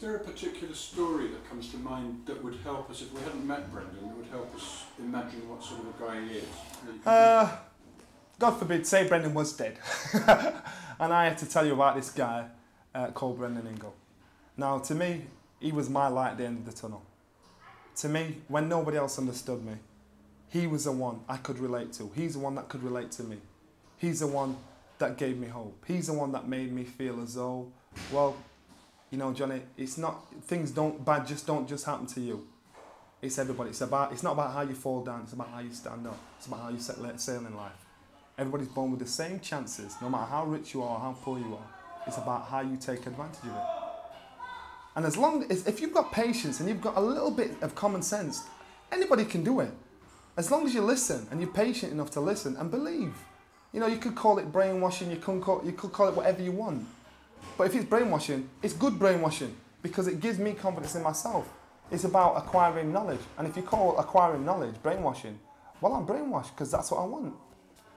there a particular story that comes to mind that would help us if we hadn't met Brendan? That would help us imagine what sort of a guy he is. Uh, God forbid, say Brendan was dead, and I had to tell you about this guy uh, called Brendan Ingle. Now, to me, he was my light at the end of the tunnel. To me, when nobody else understood me, he was the one I could relate to. He's the one that could relate to me. He's the one that gave me hope. He's the one that made me feel as though, well, you know, Johnny, it's not things don't bad just don't just happen to you. It's everybody. It's about it's not about how you fall down, it's about how you stand up. It's about how you set sail in life. Everybody's born with the same chances, no matter how rich you are or how poor you are. It's about how you take advantage of it. And as long as if you've got patience and you've got a little bit of common sense, anybody can do it. As long as you listen and you're patient enough to listen and believe. You know, you could call it brainwashing, you could call, you could call it whatever you want. But if it's brainwashing, it's good brainwashing because it gives me confidence in myself. It's about acquiring knowledge. And if you call acquiring knowledge brainwashing, well, I'm brainwashed because that's what I want.